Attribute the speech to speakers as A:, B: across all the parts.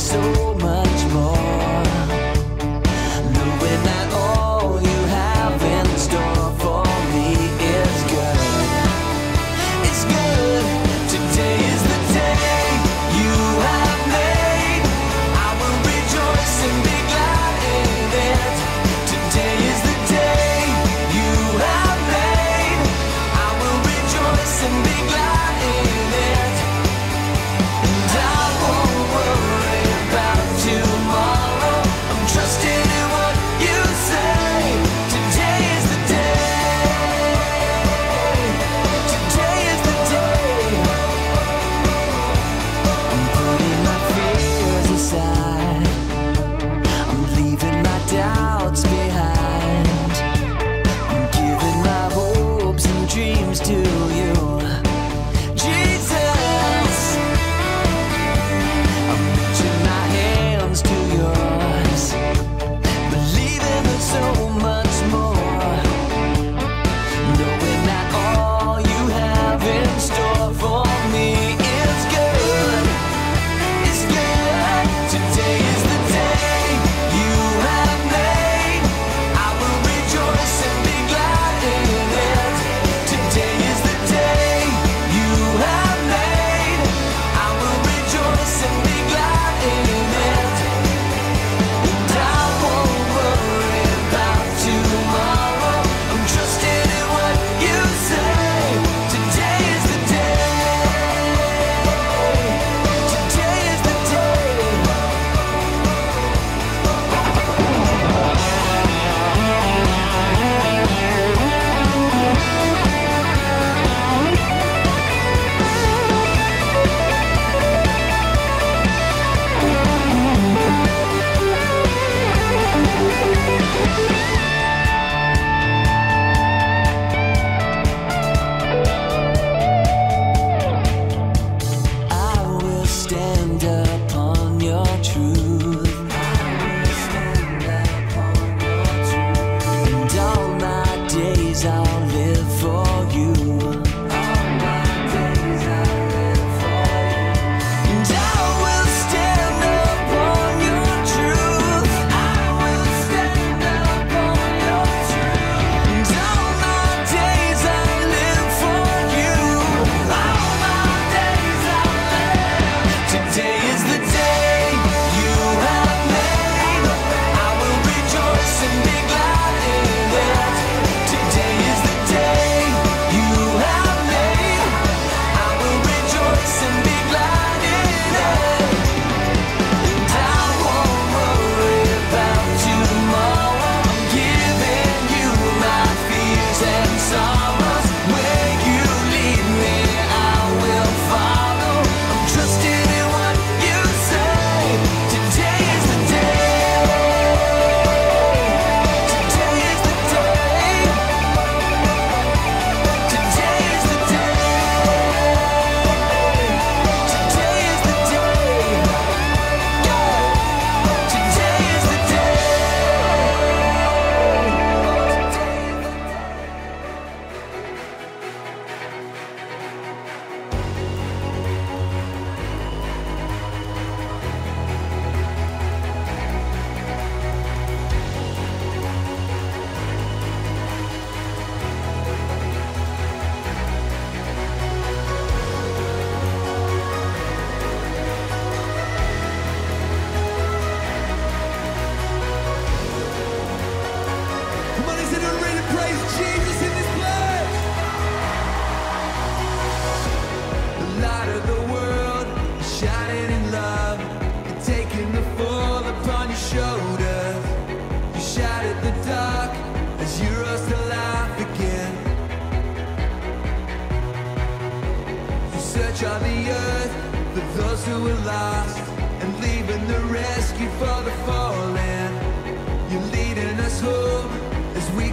A: so much.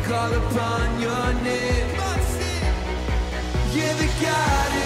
A: Call upon your name. You're the God.